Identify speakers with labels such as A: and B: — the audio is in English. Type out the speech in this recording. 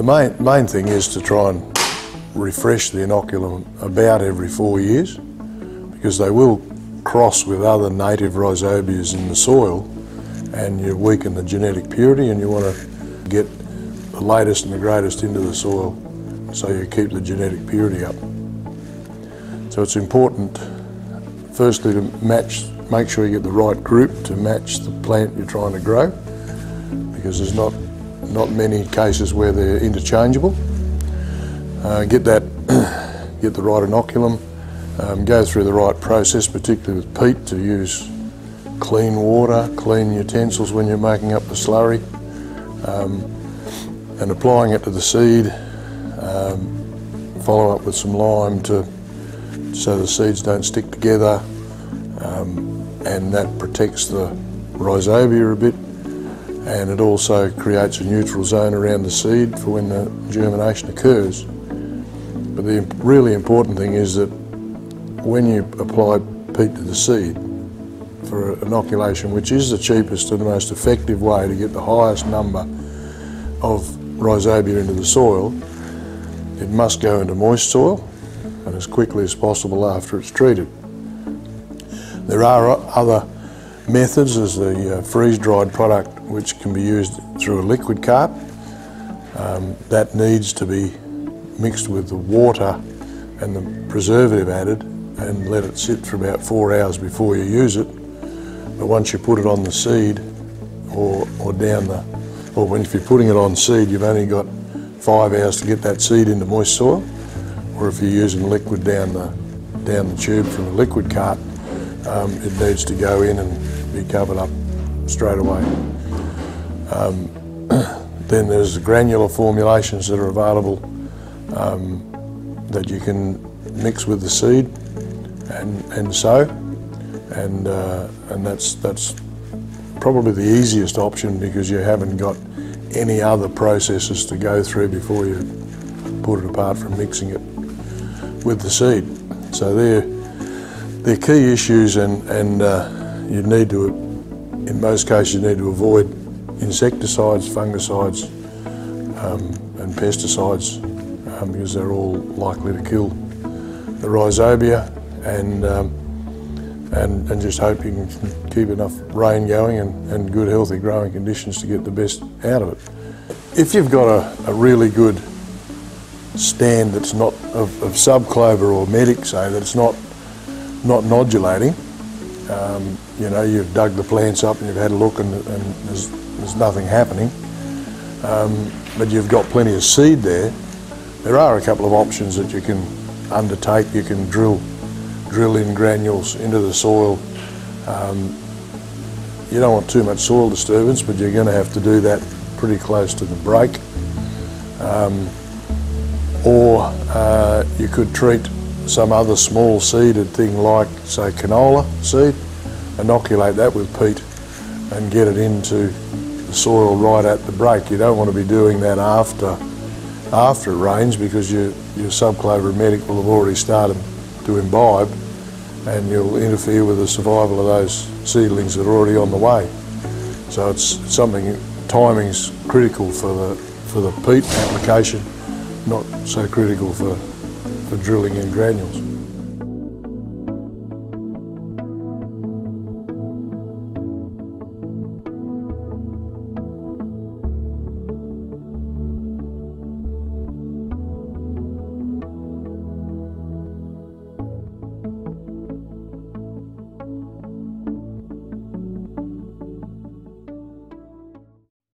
A: The main, main thing is to try and refresh the inoculum about every four years because they will cross with other native rhizobias in the soil and you weaken the genetic purity and you want to get the latest and the greatest into the soil so you keep the genetic purity up. So it's important firstly to match, make sure you get the right group to match the plant you're trying to grow because there's not, not many cases where they're interchangeable. Uh, get that, get the right inoculum, um, go through the right process, particularly with peat, to use clean water, clean utensils when you're making up the slurry, um, and applying it to the seed. Um, follow up with some lime to so the seeds don't stick together, um, and that protects the rhizobia a bit, and it also creates a neutral zone around the seed for when the germination occurs. But the really important thing is that when you apply peat to the seed for inoculation, which is the cheapest and the most effective way to get the highest number of rhizobia into the soil, it must go into moist soil and as quickly as possible after it's treated. There are other methods is the uh, freeze-dried product which can be used through a liquid cart. Um, that needs to be mixed with the water and the preservative added and let it sit for about four hours before you use it. But once you put it on the seed or, or down the, or when if you're putting it on seed, you've only got five hours to get that seed into moist soil. Or if you're using liquid down the, down the tube from the liquid cart, um, it needs to go in and be covered up straight away. Um, then there's granular formulations that are available um, that you can mix with the seed and, and sow. And, uh, and that's, that's probably the easiest option because you haven't got any other processes to go through before you put it apart from mixing it with the seed. So they're, they're key issues and, and uh, you need to, in most cases, you need to avoid insecticides, fungicides um, and pesticides um, because they're all likely to kill the rhizobia and, um, and, and just hope you can keep enough rain going and, and good healthy growing conditions to get the best out of it. If you've got a, a really good stand that's not of, of subclover or medic, say, that it's not, not nodulating, um, you know, you've dug the plants up and you've had a look and, and there's, there's nothing happening, um, but you've got plenty of seed there, there are a couple of options that you can undertake. You can drill, drill in granules into the soil. Um, you don't want too much soil disturbance, but you're going to have to do that pretty close to the break. Um, or uh, you could treat some other small seeded thing like, say, canola seed, inoculate that with peat and get it into the soil right at the break. You don't want to be doing that after after it rains because your, your subclover medic will have already started to imbibe and you'll interfere with the survival of those seedlings that are already on the way. So it's something, timing's critical for the, for the peat application, not so critical for, for drilling in granules.